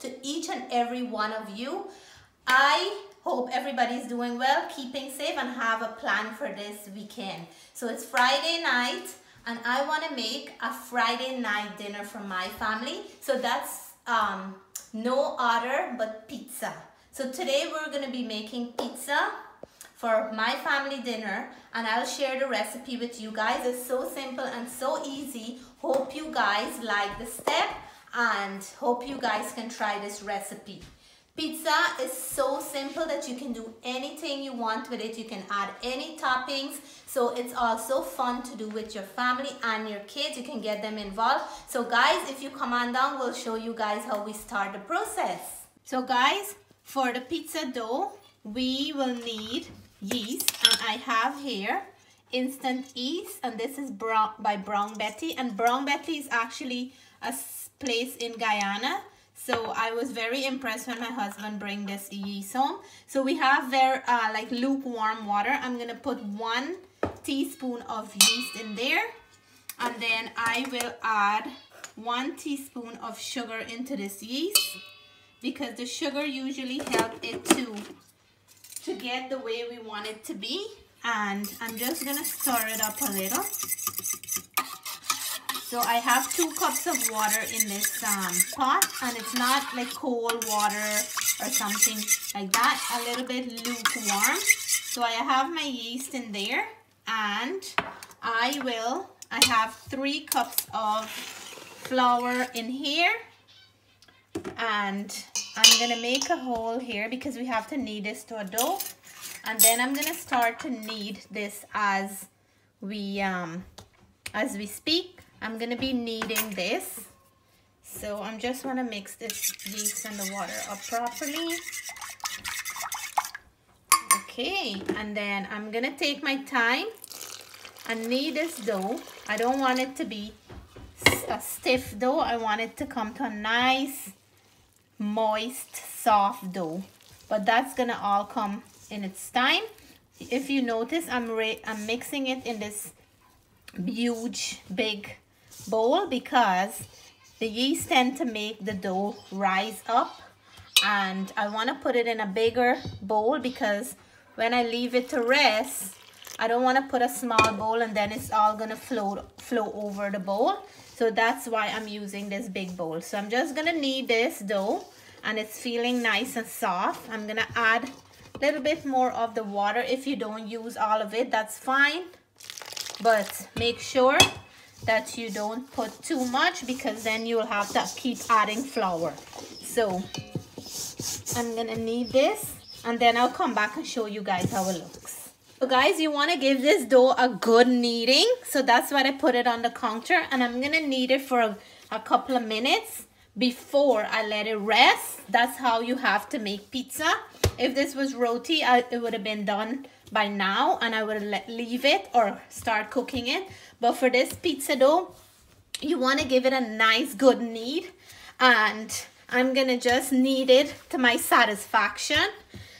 To each and every one of you. I hope everybody's doing well, keeping safe, and have a plan for this weekend. So it's Friday night, and I want to make a Friday night dinner for my family. So that's um, no other but pizza. So today we're going to be making pizza for my family dinner and I'll share the recipe with you guys. It's so simple and so easy. Hope you guys like the step and hope you guys can try this recipe. Pizza is so simple that you can do anything you want with it. You can add any toppings. So it's also fun to do with your family and your kids. You can get them involved. So guys, if you come on down, we'll show you guys how we start the process. So guys, for the pizza dough, we will need yeast. And I have here instant yeast. And this is by Brown Betty. And Brown Betty is actually a place in Guyana so I was very impressed when my husband bring this yeast home. So we have there uh, like lukewarm water. I'm to put one teaspoon of yeast in there. And then I will add one teaspoon of sugar into this yeast because the sugar usually helps it to, to get the way we want it to be. And I'm just to stir it up a little. So I have two cups of water in this um, pot and it's not like cold water or something like that. A little bit lukewarm. So I have my yeast in there and I will, I have three cups of flour in here and I'm gonna make a hole here because we have to knead this to a dough and then I'm gonna start to knead this as we um as we speak I'm gonna be kneading this. So I'm just wanna mix this yeast and the water up properly. Okay, and then I'm gonna take my time and knead this dough. I don't want it to be a stiff dough. I want it to come to a nice, moist, soft dough. But that's gonna all come in its time. If you notice, I'm, I'm mixing it in this huge, big bowl because the yeast tend to make the dough rise up. And I want to put it in a bigger bowl because when I leave it to rest I don't want to put a small bowl and then it's all going to flow flow over the bowl. So that's why I'm using this big bowl. So I'm just going to knead this dough and it's feeling nice and soft. I'm going to add a little bit more of the water. If you don't use all of it that's fine. But make sure that you don't put too much because then you'll have to keep adding flour. So I'm gonna knead this and then I'll come back and show you guys how it looks. So guys, you wanna give this dough a good kneading. So that's why I put it on the counter and I'm gonna knead it for a, a couple of minutes before I let it rest. That's how you have to make pizza. If this was roti, I, it would have been done by now and I would let, leave it or start cooking it. But for this pizza dough, you want to give it a nice good knead and I'm going to just knead it to my satisfaction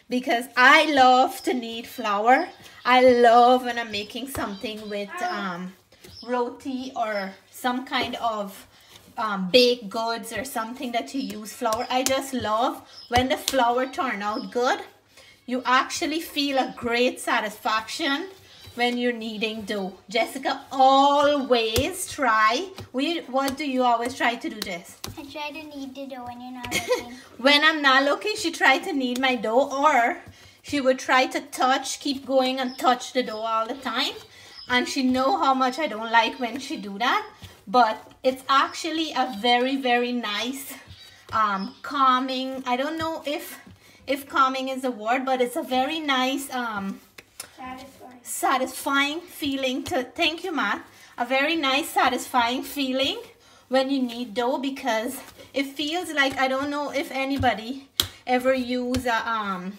because I love to knead flour. I love when I'm making something with um, roti or some kind of um, baked goods or something that you use flour. I just love when the flour turn out good you actually feel a great satisfaction when you're kneading dough. Jessica always try. We, what do you always try to do, Jess? I try to knead the dough when you're not looking. when I'm not looking, she tried to knead my dough or she would try to touch, keep going and touch the dough all the time. And she know how much I don't like when she do that. But it's actually a very, very nice, um, calming, I don't know if if calming is a word, but it's a very nice, um, satisfying. Satisfying feeling to, thank you, Matt, a very nice, satisfying feeling when you knead dough because it feels like, I don't know if anybody ever use a, um,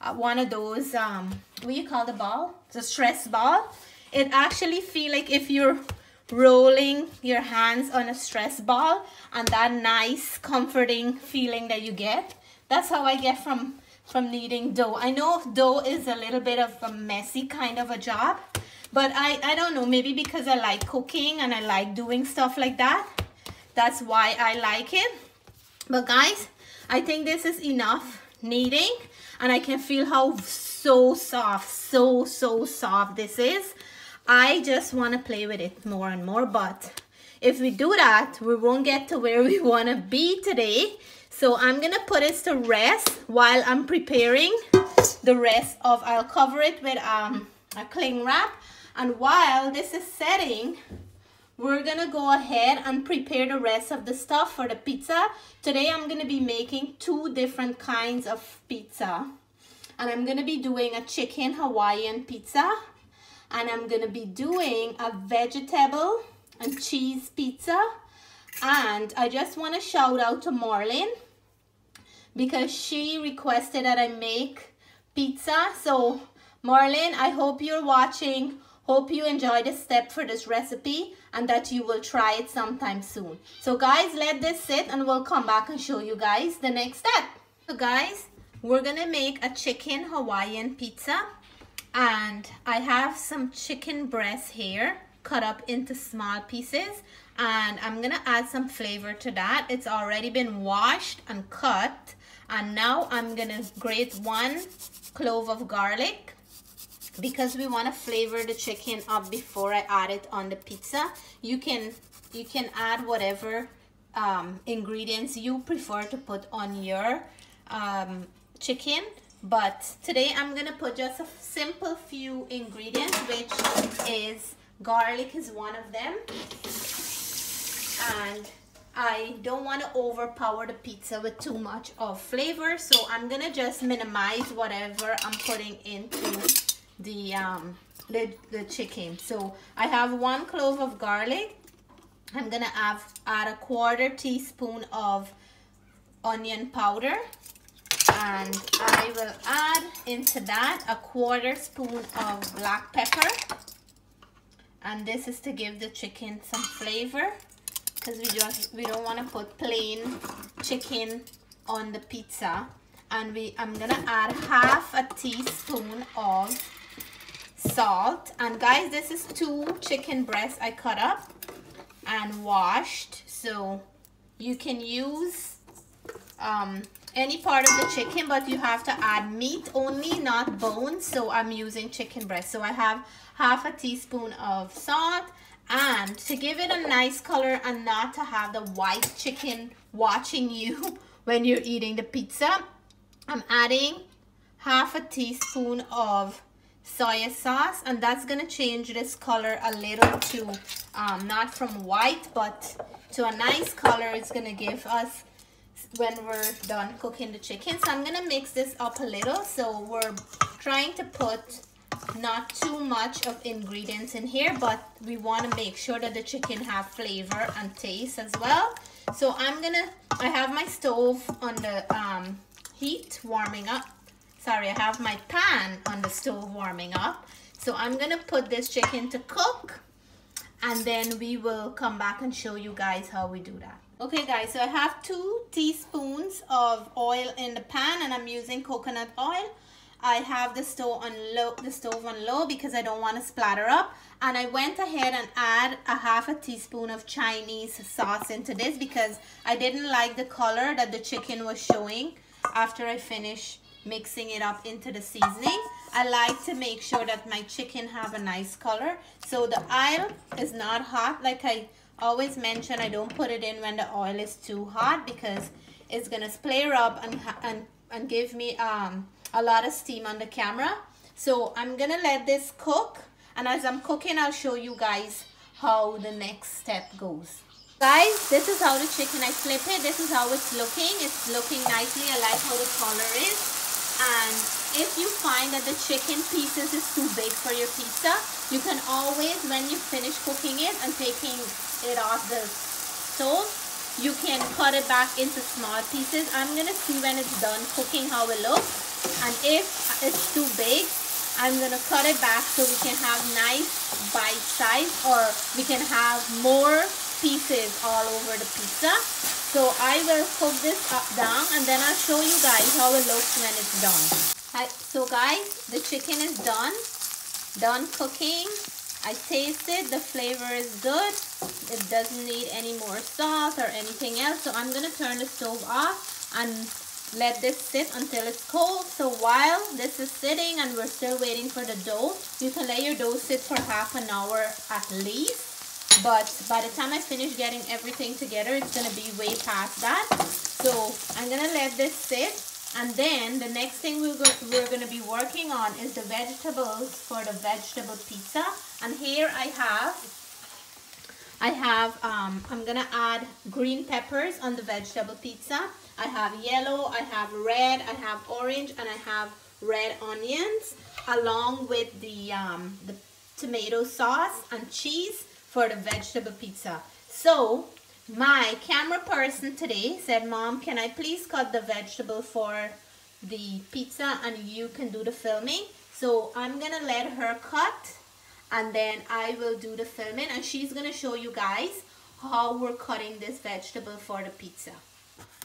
a, one of those, um, what you call the ball? The stress ball. It actually feel like if you're rolling your hands on a stress ball and that nice comforting feeling that you get that's how I get from, from kneading dough. I know dough is a little bit of a messy kind of a job. but I, I don't know, maybe because I like cooking and I like doing stuff like that. That's why I like it. But guys, I think this is enough kneading and I can feel how so soft, so, so soft this is. I just want to play with it more and more, but if we do that, we won't get to where we want to be today. So I'm to put it to rest while I'm preparing the rest of, I'll cover it with um, a cling wrap. And while this is setting, we're gonna go ahead and prepare the rest of the stuff for the pizza. Today I'm gonna be making two different kinds of pizza. And I'm gonna be doing a chicken Hawaiian pizza. And I'm gonna be doing a vegetable and cheese pizza. And I just wanna shout out to Marlene because she requested that I make pizza. So Marlin, I hope you're watching. Hope you enjoy the step for this recipe and that you will try it sometime soon. So guys, let this sit and we'll come back and show you guys the next step. So guys, we're gonna make a chicken Hawaiian pizza and I have some chicken breast here cut up into small pieces and I'm gonna add some flavor to that. It's already been washed and cut and now I'm gonna grate one clove of garlic because we want to flavor the chicken up before I add it on the pizza. You can you can add whatever um, ingredients you prefer to put on your um, chicken. But today I'm gonna put just a simple few ingredients which is garlic is one of them. And I don't want to overpower the pizza with too much of flavor so I'm gonna just minimize whatever I'm putting into the um the, the chicken. So I have one clove of garlic. I'm gonna have add a quarter teaspoon of onion powder. And I will add into that a quarter spoon of black pepper. And this is to give the chicken some flavor because we just we don't want to put plain chicken on the pizza. And we I'm gonna add half a teaspoon of salt. And guys this is two chicken breasts I cut up and washed. So you can use um, any part of the chicken but you have to add meat only not bones. So I'm using chicken breast. So I have half a teaspoon of salt and to give it a nice color and not to have the white chicken watching you when you're eating the pizza I'm adding half a teaspoon of soy sauce. And that's gonna change this color a little to um, not from white but to a nice color. It's gonna give us when we're done cooking the chicken. So I'm gonna mix this up a little. So we're trying to put not too much of ingredients in here but we want to make sure that the chicken have flavor and taste as well so I'm gonna I have my stove on the um, heat warming up sorry, I have my pan on the stove warming up. So I'm gonna put this chicken to cook and then we will come back and show you guys how we do that. Okay guys, so I have two teaspoons of oil in the pan and I'm using coconut oil. I have the stove on low, the stove on low because I don't want to splatter up. And I went ahead and add a half a teaspoon of Chinese sauce into this because I didn't like the color that the chicken was showing after I finished mixing it up into the seasoning. I like to make sure that my chicken have a nice color. So the oil is not hot. Like I always mention, I don't put it in when the oil is too hot because it's to splatter up and, and, and give me um, a lot of steam on the camera. So I'm going to let this cook. And as I'm cooking, I'll show you guys how the next step goes. Guys, this is how the chicken, I flip it. This is how it's looking. It's looking nicely. I like how the color is and if you find that the chicken pieces is too big for your pizza you can always when you finish cooking it and taking it off the stove you can cut it back into small pieces I'm gonna see when it's done cooking how it looks and if it's too big I'm gonna cut it back so we can have nice bite size or we can have more pieces all over the pizza so I will cook this up down and then I'll show you guys how it looks when it's done. so guys, the chicken is done, done cooking. I tasted the flavor is good. It doesn't need any more salt or anything else. So I'm gonna turn the stove off and let this sit until it's cold. So while this is sitting and we're still waiting for the dough, you can let your dough sit for half an hour at least. But by the time I finish getting everything together, it's gonna be way past that. So I'm gonna let this sit. And then the next thing we're, go we're gonna be working on is the vegetables for the vegetable pizza. And here I have I have, um, I'm gonna add green peppers on the vegetable pizza. I have yellow, I have red, I have orange, and I have red onions along with the, um, the tomato sauce and cheese for the vegetable pizza. So my camera person today said, Mom, can I please cut the vegetable for the pizza and you can do the filming? So I'm gonna let her cut and then I will do the filming and she's gonna show you guys how we're cutting this vegetable for the pizza.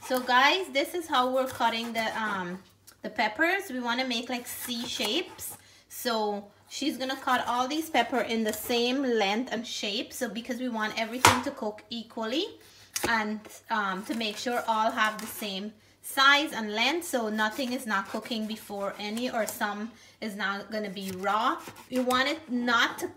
So guys, this is how we're cutting the um the peppers. We want to make like C shapes. So she's gonna cut all these pepper in the same length and shape. So because we want everything to cook equally and um, to make sure all have the same size and length so nothing is not cooking before any or some is not gonna be raw. You want it not to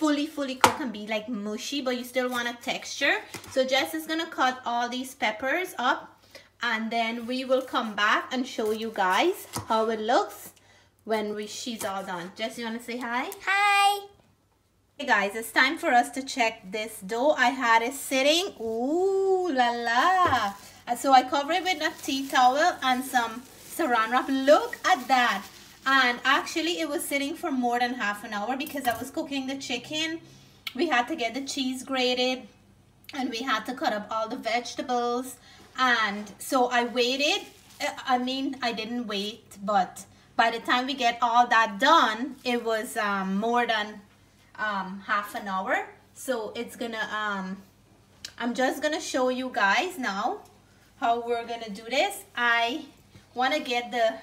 fully fully cook and be like mushy but you still want a texture. So Jess is gonna cut all these peppers up and then we will come back and show you guys how it looks when we she's all done. Jess, you want to say hi? Hi. Hey guys, it's time for us to check this dough. I had it sitting. Ooh la la. And so I cover it with a tea towel and some saran wrap. Look at that. And actually it was sitting for more than half an hour because I was cooking the chicken. We had to get the cheese grated and we had to cut up all the vegetables. And so I waited. I mean I didn't wait but by the time we get all that done it was um, more than um, half an hour. So it's gonna um, I'm just gonna show you guys now how we're gonna do this. I want to get the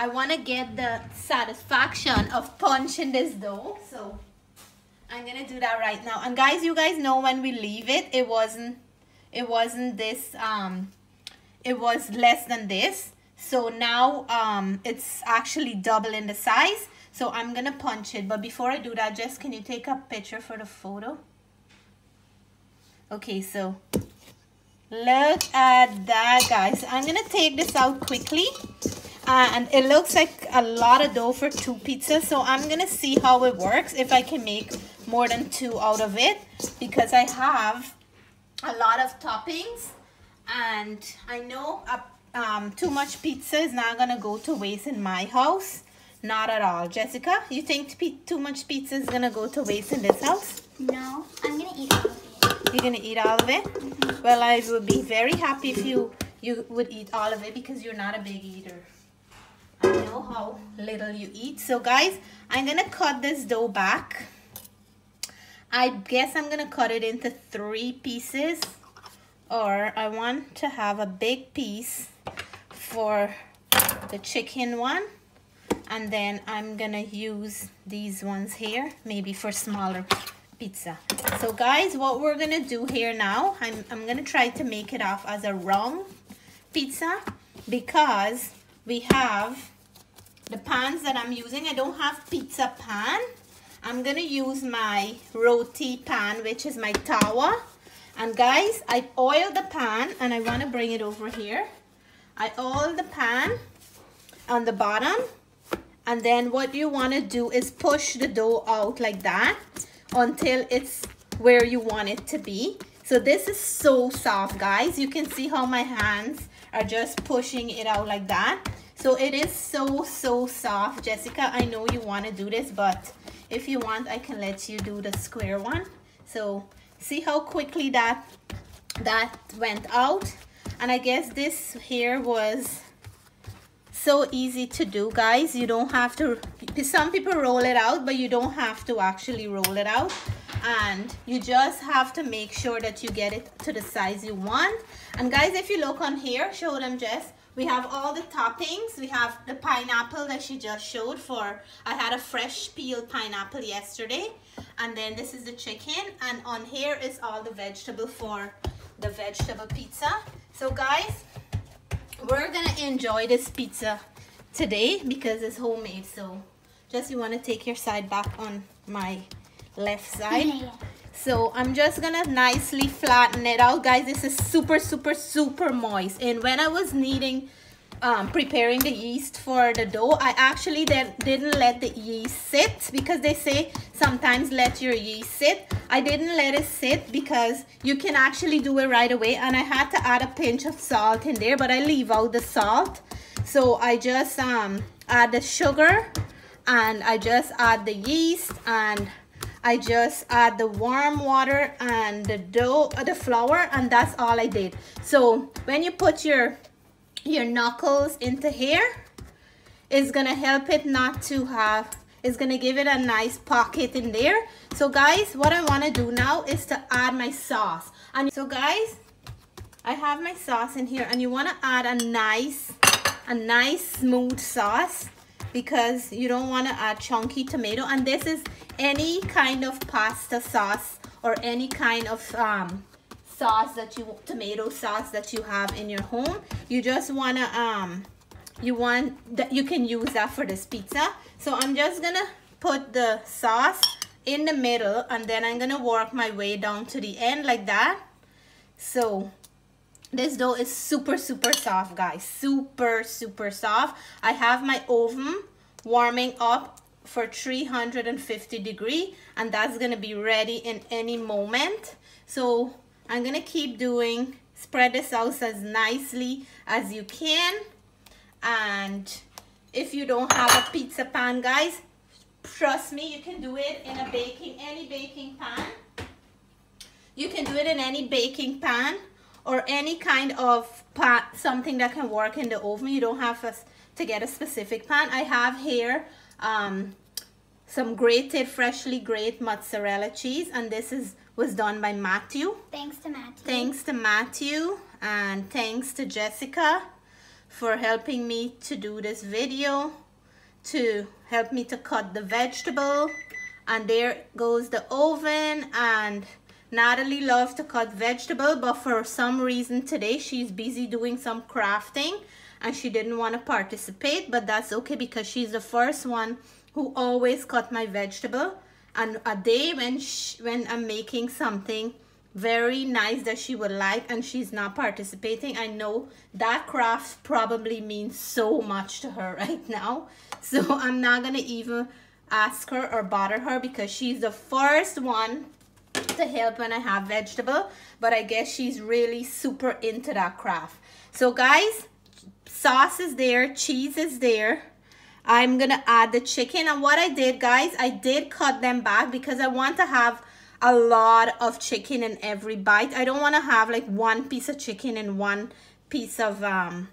I want to get the satisfaction of punching this dough so I'm gonna do that right now. And guys you guys know when we leave it it wasn't it wasn't this um it was less than this. So now um it's actually double in the size. So I'm gonna punch it. But before I do that just can you take a picture for the photo? Okay so look at that guys. I'm gonna take this out quickly uh, and it looks like a lot of dough for two pizzas. So I'm gonna see how it works if I can make more than two out of it because I have a lot of toppings. And I know uh, um, too much pizza is not gonna go to waste in my house. Not at all. Jessica you think too much pizza is gonna go to waste in this house? No I'm gonna eat all of it. You're gonna eat all of it? Mm -hmm. well I would be very happy if you you would eat all of it because you're not a big eater I know how little you eat. So guys I'm gonna cut this dough back. I guess I'm gonna cut it into three pieces or I want to have a big piece for the chicken one and then I'm gonna use these ones here maybe for smaller pizza. So guys what we're gonna do here now I'm, I'm gonna try to make it off as a round pizza because we have the pans that I'm using. I don't have pizza pan. I'm gonna use my roti pan which is my tawa. And guys I oil the pan and I want to bring it over here. I oil the pan on the bottom and then what you want to do is push the dough out like that until it's where you want it to be. So this is so soft guys. You can see how my hands are just pushing it out like that so it is so so soft Jessica I know you want to do this but if you want, I can let you do the square one. So see how quickly that that went out. And I guess this here was so easy to do, guys. You don't have to, some people roll it out, but you don't have to actually roll it out. And you just have to make sure that you get it to the size you want. And guys, if you look on here, show them Jess, we have all the toppings. We have the pineapple that she just showed for, I had a fresh peeled pineapple yesterday. And then this is the chicken. And on here is all the vegetable for the vegetable pizza. So guys, we're gonna enjoy this pizza today because it's homemade. So just you wanna take your side back on my left side. yeah. So I'm just gonna nicely flatten it out. Guys, this is super, super, super moist. And when I was kneading, um, preparing the yeast for the dough, I actually then didn't let the yeast sit because they say sometimes let your yeast sit. I didn't let it sit because you can actually do it right away. And I had to add a pinch of salt in there, but I leave out the salt. So I just um, add the sugar and I just add the yeast and I just add the warm water and the dough, uh, the flour, and that's all I did. So when you put your your knuckles into here, it's gonna help it not to have, it's gonna give it a nice pocket in there. So guys, what I wanna do now is to add my sauce. And so guys, I have my sauce in here and you wanna add a nice, a nice smooth sauce because you don't want to add chunky tomato. And this is any kind of pasta sauce or any kind of um, sauce that you tomato sauce that you have in your home. You just want to um you want that you can use that for this pizza. So i'm just gonna put the sauce in the middle and then i'm gonna work my way down to the end like that. So this dough is super, super soft, guys. Super, super soft. I have my oven warming up for 350 degree and that's to be ready in any moment. So I'm to keep doing, spread this out as nicely as you can. And if you don't have a pizza pan, guys, trust me, you can do it in a baking, any baking pan. You can do it in any baking pan or any kind of pot, something that can work in the oven. You don't have a, to get a specific pan. I have here um, some grated, freshly grated mozzarella cheese, and this is was done by Matthew. Thanks to Matthew. Thanks to Matthew, and thanks to Jessica for helping me to do this video, to help me to cut the vegetable. And there goes the oven and Natalie loves to cut vegetable, but for some reason today she's busy doing some crafting and she didn't want to participate, but that's okay because she's the first one who always cut my vegetable. And a day when she, when I'm making something very nice that she would like and she's not participating, I know that craft probably means so much to her right now. So I'm not going to even ask her or bother her because she's the first one to help when I have vegetable. But I guess she's really super into that craft. So guys, sauce is there, cheese is there. I'm gonna add the chicken. And what I did, guys, I did cut them back because I want to have a lot of chicken in every bite. I don't want to have like one piece of chicken in one piece of um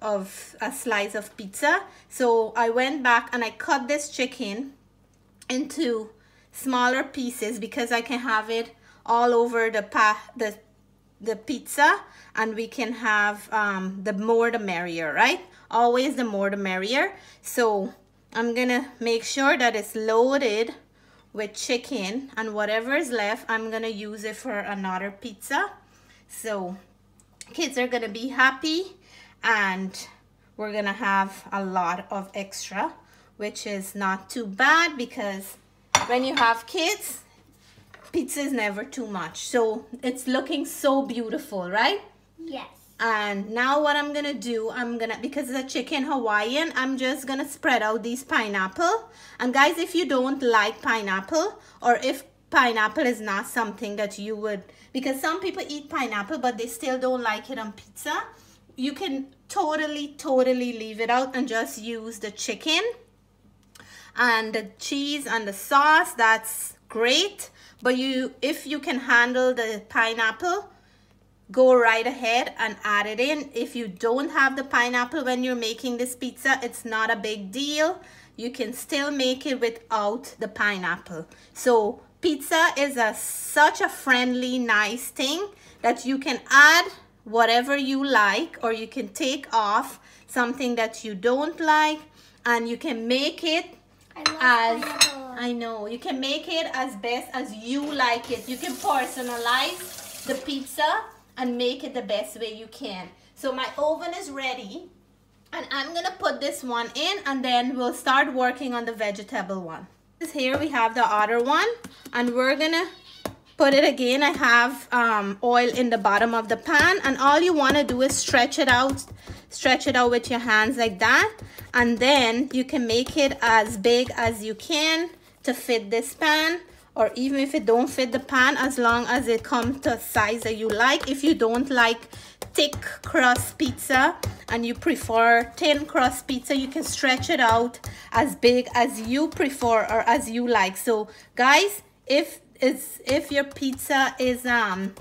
of a slice of pizza. So I went back and I cut this chicken into smaller pieces because I can have it all over the pa the the pizza and we can have um, the more the merrier right? Always the more the merrier. So I'm gonna make sure that it's loaded with chicken and whatever is left I'm gonna use it for another pizza. So kids are gonna be happy and we're gonna have a lot of extra which is not too bad because when you have kids, pizza is never too much. So it's looking so beautiful, right? Yes. And now what I'm gonna do, I'm gonna, because it's a chicken Hawaiian, I'm just gonna spread out these pineapple. And guys, if you don't like pineapple, or if pineapple is not something that you would, because some people eat pineapple, but they still don't like it on pizza, you can totally, totally leave it out and just use the chicken and the cheese and the sauce that's great. But you if you can handle the pineapple go right ahead and add it in. If you don't have the pineapple when you're making this pizza it's not a big deal. You can still make it without the pineapple. So pizza is a such a friendly nice thing that you can add whatever you like or you can take off something that you don't like and you can make it as I know you can make it as best as you like it. You can personalize the pizza and make it the best way you can. So my oven is ready and I'm gonna put this one in and then we'll start working on the vegetable one. Here we have the other one and we're gonna put it again. I have um, oil in the bottom of the pan and all you want to do is stretch it out stretch it out with your hands like that and then you can make it as big as you can to fit this pan or even if it don't fit the pan as long as it comes to size that you like. If you don't like thick crust pizza and you prefer thin crust pizza you can stretch it out as big as you prefer or as you like. So guys if is if your pizza is um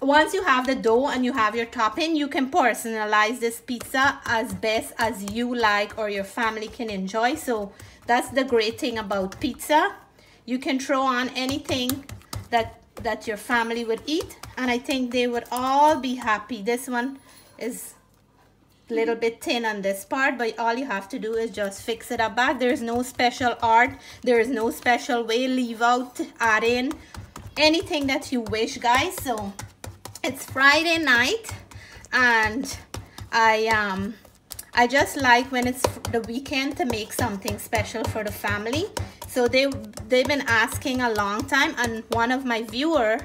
once you have the dough and you have your topping you can personalize this pizza as best as you like or your family can enjoy. So that's the great thing about pizza. You can throw on anything that that your family would eat and I think they would all be happy. This one is little bit thin on this part but all you have to do is just fix it up back. There's no special art. There is no special way. Leave out add in anything that you wish guys. So it's Friday night and I um I just like when it's the weekend to make something special for the family. So they they've been asking a long time and one of my viewer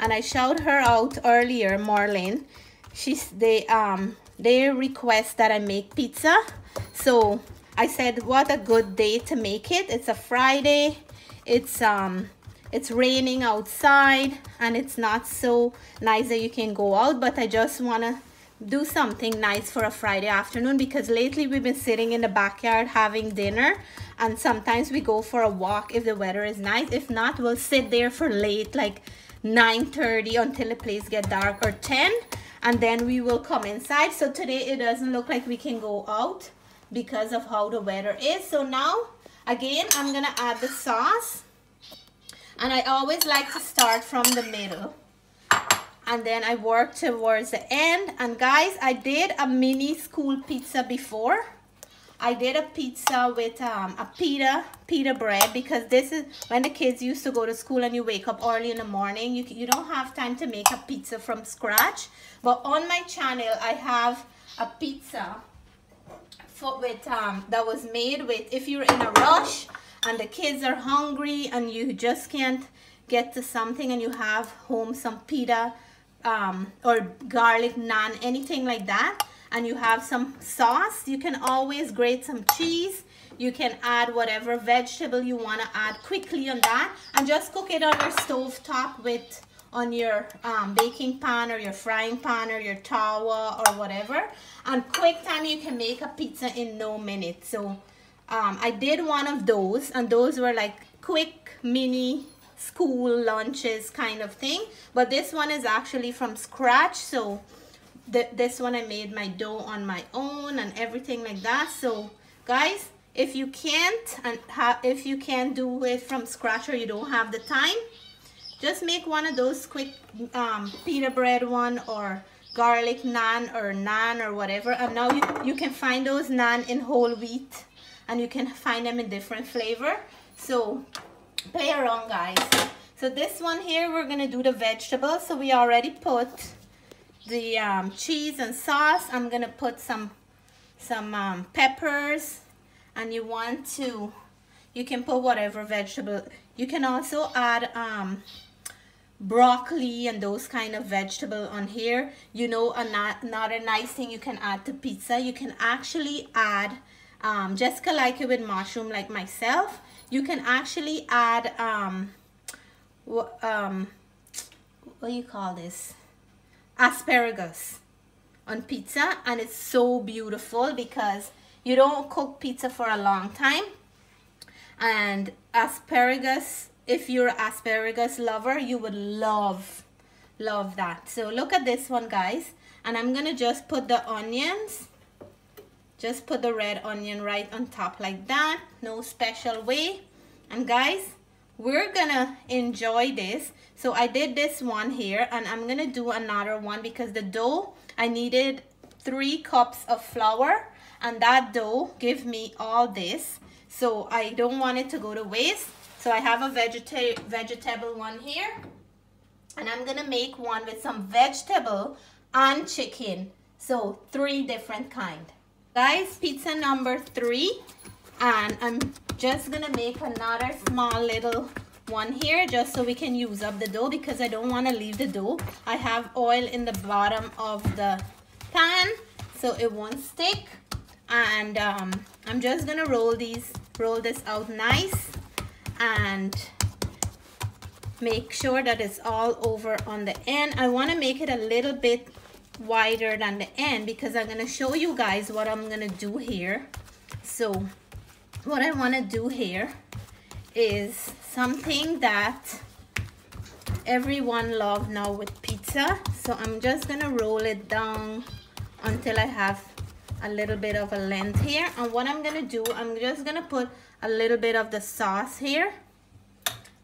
and I showed her out earlier Marlene she's they um they request that I make pizza. So I said, what a good day to make it. It's a Friday. It's um it's raining outside and it's not so nice that you can go out, but I just want to do something nice for a Friday afternoon because lately we've been sitting in the backyard having dinner and sometimes we go for a walk if the weather is nice. If not, we'll sit there for late like 9.30 until the place get dark or 10 and then we will come inside. So today it doesn't look like we can go out because of how the weather is. So now again I'm gonna add the sauce. And I always like to start from the middle. And then I work towards the end. And guys I did a mini school pizza before I did a pizza with um, a pita pita bread because this is when the kids used to go to school and you wake up early in the morning you, you don't have time to make a pizza from scratch. But on my channel I have a pizza for, with um, that was made with if you're in a rush and the kids are hungry and you just can't get to something and you have home some pita um, or garlic naan anything like that and you have some sauce, you can always grate some cheese. You can add whatever vegetable you want to add quickly on that and just cook it on your stove top with on your um, baking pan or your frying pan or your tawa or whatever. And quick time you can make a pizza in no minutes. So um, I did one of those and those were like quick mini school lunches kind of thing. But this one is actually from scratch. So th this one I made my dough on my own and everything like that. So guys, if you can't and if you can't do it from scratch or you don't have the time, just make one of those quick um, pita bread one or garlic naan or naan or whatever. And now you, you can find those naan in whole wheat and you can find them in different flavor. So play around guys. So this one here, we're gonna do the vegetables. So we already put the um, cheese and sauce, I'm gonna put some some um, peppers and you want to, you can put whatever vegetable. You can also add um, broccoli and those kind of vegetable on here. You know, another nice thing you can add to pizza, you can actually add, um, Jessica like it with mushroom like myself. You can actually add, um, what, um, what do you call this? Asparagus on pizza and it's so beautiful because you don't cook pizza for a long time. And asparagus if you're asparagus lover you would love love that. So look at this one guys. And I'm gonna just put the onions. Just put the red onion right on top like that. No special way. And guys we're gonna enjoy this. So I did this one here and I'm gonna do another one because the dough, I needed three cups of flour and that dough give me all this. So I don't want it to go to waste. So I have a vegeta vegetable one here and I'm gonna make one with some vegetable and chicken. So three different kind. Guys, pizza number three and I'm just gonna make another small little one here just so we can use up the dough because I don't want to leave the dough. I have oil in the bottom of the pan so it won't stick. And um, I'm just gonna roll these roll this out nice and make sure that it's all over on the end. I want to make it a little bit wider than the end because I'm gonna show you guys what I'm gonna do here. So what I want to do here is something that everyone love now with pizza. So I'm just gonna roll it down until I have a little bit of a length here. And what I'm gonna do I'm just gonna put a little bit of the sauce here.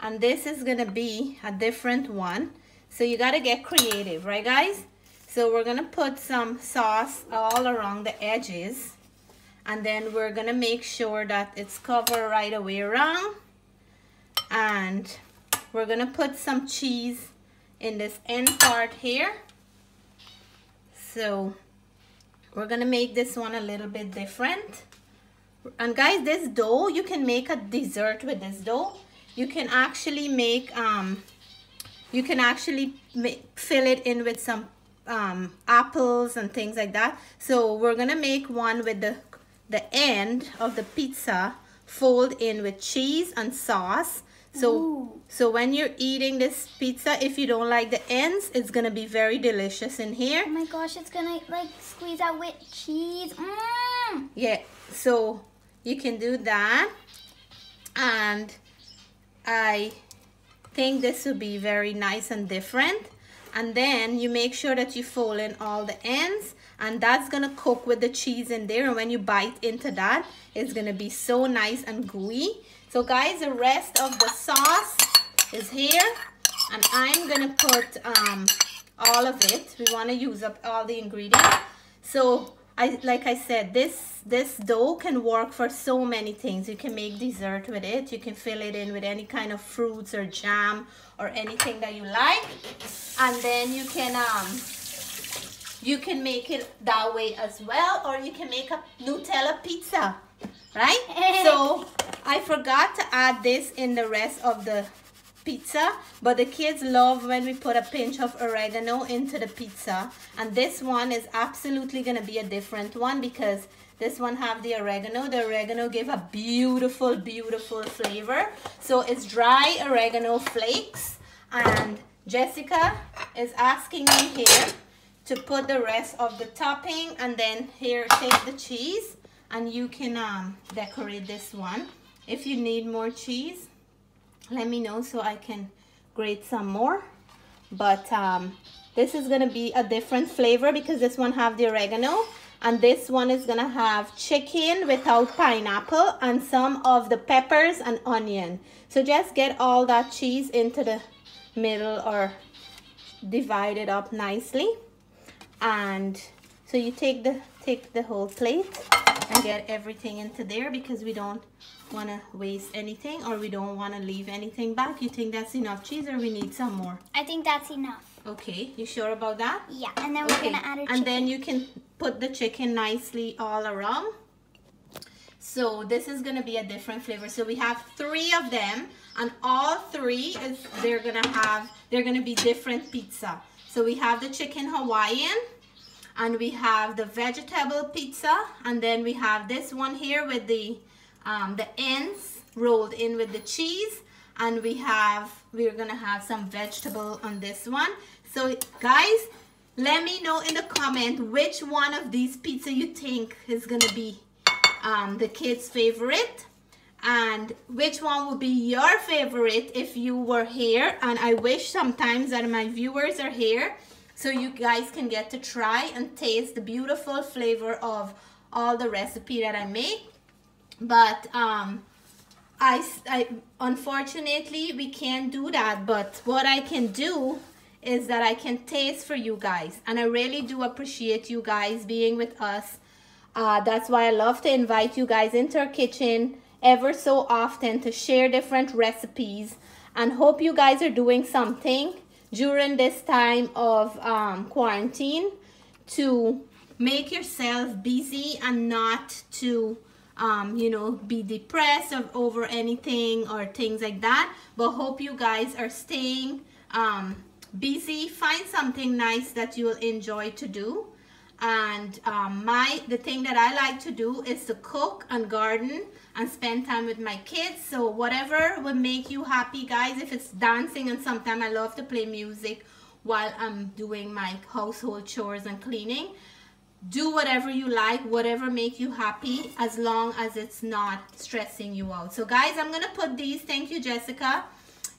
And this is gonna be a different one. So you gotta get creative right guys? So we're gonna put some sauce all around the edges. And then we're gonna make sure that it's covered right away around and we're gonna put some cheese in this end part here. So we're gonna make this one a little bit different. And guys this dough you can make a dessert with this dough. You can actually make um you can actually make, fill it in with some um, apples and things like that. So we're gonna make one with the the end of the pizza fold in with cheese and sauce. So, Ooh. so when you're eating this pizza, if you don't like the ends, it's gonna be very delicious in here. Oh my gosh, it's gonna like squeeze out with cheese. Mm. Yeah, so you can do that. And I think this will be very nice and different. And then you make sure that you fold in all the ends and that's gonna cook with the cheese in there and when you bite into that it's gonna be so nice and gooey so guys the rest of the sauce is here and I'm gonna put um, all of it. We want to use up all the ingredients. So I like I said this this dough can work for so many things. You can make dessert with it. You can fill it in with any kind of fruits or jam or anything that you like. And then you can um, you can make it that way as well, or you can make a Nutella pizza, right? so I forgot to add this in the rest of the pizza, but the kids love when we put a pinch of oregano into the pizza. And this one is absolutely gonna be a different one because this one have the oregano. The oregano give a beautiful, beautiful flavor. So it's dry oregano flakes. And Jessica is asking me here to put the rest of the topping and then here take the cheese and you can um, decorate this one. If you need more cheese let me know so I can grate some more. But um, this is gonna be a different flavor because this one have the oregano. And this one is gonna have chicken without pineapple and some of the peppers and onion. So just get all that cheese into the middle or divide it up nicely. And so you take the take the whole plate and get everything into there because we don't want to waste anything or we don't want to leave anything back. You think that's enough cheese or we need some more? I think that's enough. Okay you sure about that? Yeah and then we're okay. gonna add our and then you can put the chicken nicely all around. So this is gonna be a different flavor. So we have three of them and all three is they're gonna have they're gonna be different pizza. So we have the chicken Hawaiian and we have the vegetable pizza and then we have this one here with the um, the ends rolled in with the cheese. And we have we're gonna have some vegetable on this one. So guys let me know in the comment which one of these pizza you think is gonna be um, the kids favorite. And which one would be your favorite if you were here? And I wish sometimes that my viewers are here so you guys can get to try and taste the beautiful flavor of all the recipe that I make. But um I, I unfortunately we can't do that. But what I can do is that I can taste for you guys. And I really do appreciate you guys being with us. Uh, that's why I love to invite you guys into our kitchen ever so often to share different recipes. And hope you guys are doing something during this time of um, quarantine to make yourself busy and not to um, you know, be depressed over anything or things like that. But hope you guys are staying um, busy. Find something nice that you'll enjoy to do. And um, my the thing that I like to do is to cook and garden and spend time with my kids. So whatever would make you happy, guys. If it's dancing and sometimes I love to play music while I'm doing my household chores and cleaning do whatever you like whatever make you happy as long as it's not stressing you out so guys i'm gonna put these thank you jessica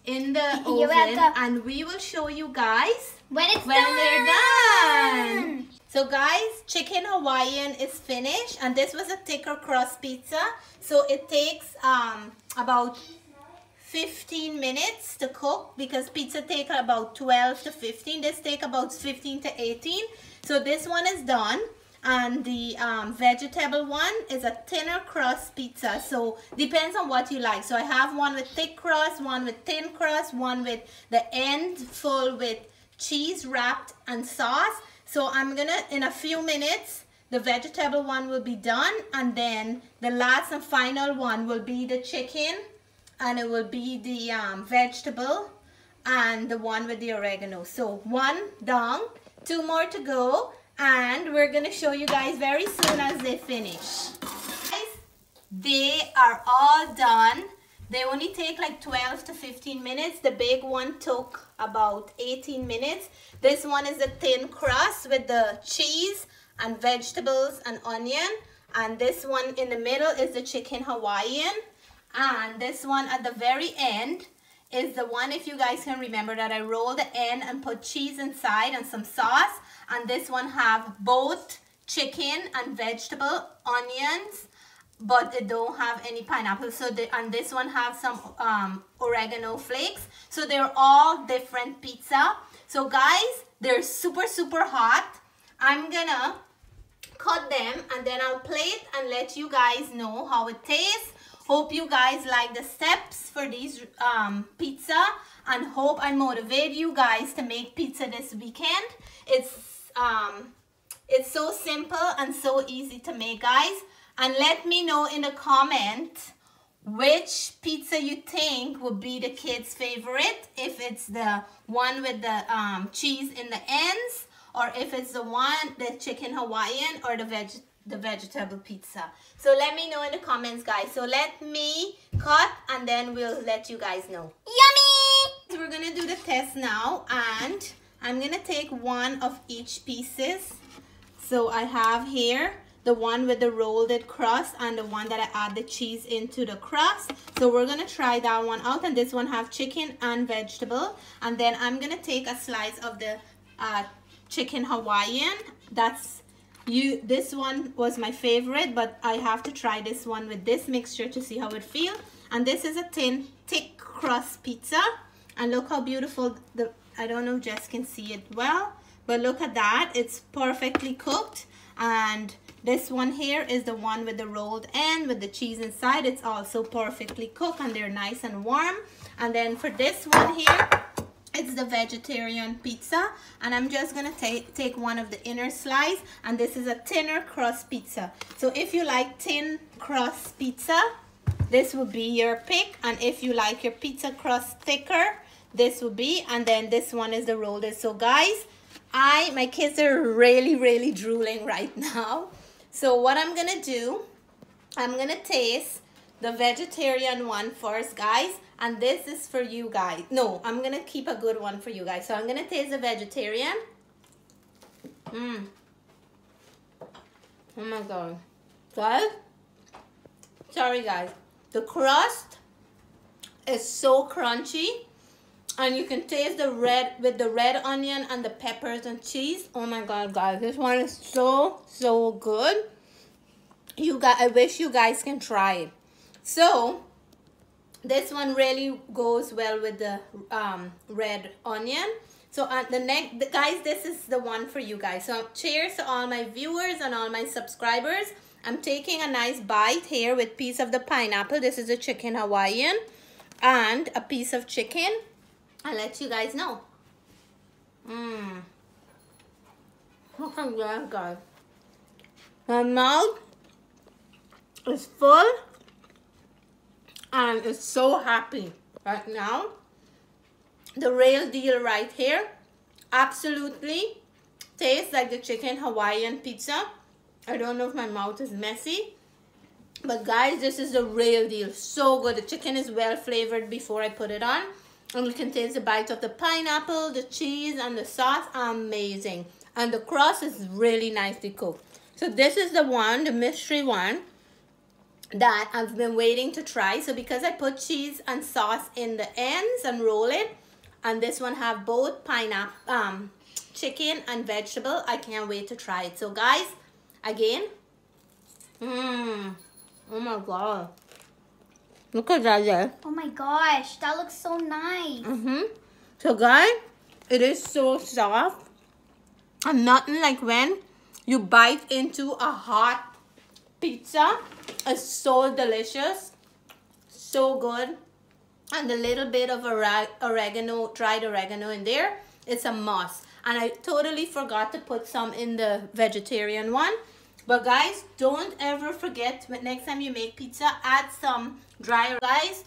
in the oven and we will show you guys when it's when done. they're done. So guys chicken hawaiian is finished and this was a thicker crust pizza. So it takes um about 15 minutes to cook because pizza take about 12 to 15 this take about 15 to 18 so this one is done and the um, vegetable one is a thinner crust pizza. So depends on what you like. So I have one with thick crust one with thin crust one with the end full with cheese wrapped and sauce. So I'm gonna in a few minutes the vegetable one will be done. And then the last and final one will be the chicken. And it will be the um, vegetable and the one with the oregano. So one done two more to go and we're gonna show you guys very soon as they finish. Guys they are all done. They only take like 12 to 15 minutes. The big one took about 18 minutes. This one is a thin crust with the cheese and vegetables and onion. And this one in the middle is the chicken hawaiian. And this one at the very end is the one if you guys can remember that I rolled the end and put cheese inside and some sauce and this one have both chicken and vegetable onions but they don't have any pineapple. So they, and this one have some um, oregano flakes. So they're all different pizza. So guys they're super super hot. I'm gonna cut them and then I'll plate and let you guys know how it tastes. Hope you guys like the steps for these um, pizza and hope I motivate you guys to make pizza this weekend. It's um, it's so simple and so easy to make guys. And let me know in the comment which pizza you think would be the kids favorite. If it's the one with the um, cheese in the ends or if it's the one, the chicken Hawaiian or the veg the vegetable pizza. So let me know in the comments, guys. So let me cut and then we'll let you guys know. Yummy! So we're going to do the test now and I'm going to take one of each pieces. So I have here the one with the rolled crust and the one that I add the cheese into the crust. So we're going to try that one out and this one have chicken and vegetable. And then I'm going to take a slice of the uh, chicken Hawaiian. That's you this one was my favorite but I have to try this one with this mixture to see how it feels and this is a thin thick crust pizza and look how beautiful the I don't know if Jess can see it well but look at that. It's perfectly cooked. And this one here is the one with the rolled end with the cheese inside. It's also perfectly cooked and they're nice and warm. And then for this one here it's the vegetarian pizza. And I'm just gonna take take one of the inner slice. And this is a thinner crust pizza. So if you like thin crust pizza this would be your pick. And if you like your pizza crust thicker this would be and then this one is the rolled so guys I my kids are really really drooling right now so what I'm gonna do I'm gonna taste the vegetarian one first guys and this is for you guys. No, I'm to keep a good one for you guys. So I'm to taste the vegetarian. Mmm. Oh my god. Guys, sorry guys. The crust is so crunchy. And you can taste the red with the red onion and the peppers and cheese. Oh my god, guys. This one is so, so good. You guys, I wish you guys can try it. So, this one really goes well with the um, red onion. So uh, the next, guys, this is the one for you guys. So cheers to all my viewers and all my subscribers. I'm taking a nice bite here with piece of the pineapple. This is a chicken Hawaiian and a piece of chicken. I'll let you guys know. Mmm. Look that, guys. My mouth is full and it's so happy right now. The real deal right here. Absolutely tastes like the chicken Hawaiian pizza. I don't know if my mouth is messy. But guys, this is the real deal. So good. The chicken is well flavored before I put it on. And can taste the bite of the pineapple, the cheese, and the sauce. Amazing. And the crust is really nicely cooked. So this is the one, the mystery one that I've been waiting to try. So because I put cheese and sauce in the ends and roll it, and this one have both pineapple, um, chicken and vegetable, I can't wait to try it. So guys, again, mmm, oh my god. Look at that there. Oh my gosh, that looks so nice. Mm-hmm. So guys, it is so soft. And nothing like when you bite into a hot pizza it's so delicious. So good. And a little bit of oregano, dried oregano in there. It's a must. And I totally forgot to put some in the vegetarian one. But guys, don't ever forget, next time you make pizza, add some dry, guys,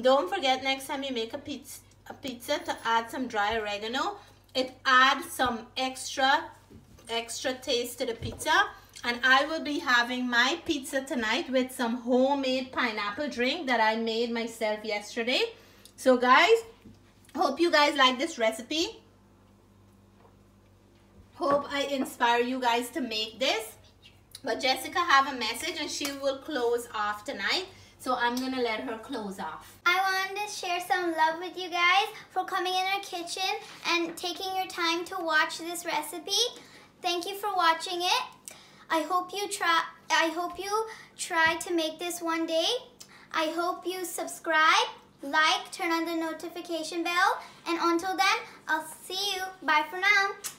don't forget next time you make a pizza, a pizza to add some dry oregano. It adds some extra, extra taste to the pizza and I will be having my pizza tonight with some homemade pineapple drink that I made myself yesterday. So guys, hope you guys like this recipe. Hope I inspire you guys to make this. But Jessica have a message and she will close off tonight. So I'm going to let her close off. I wanted to share some love with you guys for coming in our kitchen and taking your time to watch this recipe. Thank you for watching it. I hope you try I hope you try to make this one day. I hope you subscribe, like, turn on the notification bell, and until then, I'll see you. Bye for now.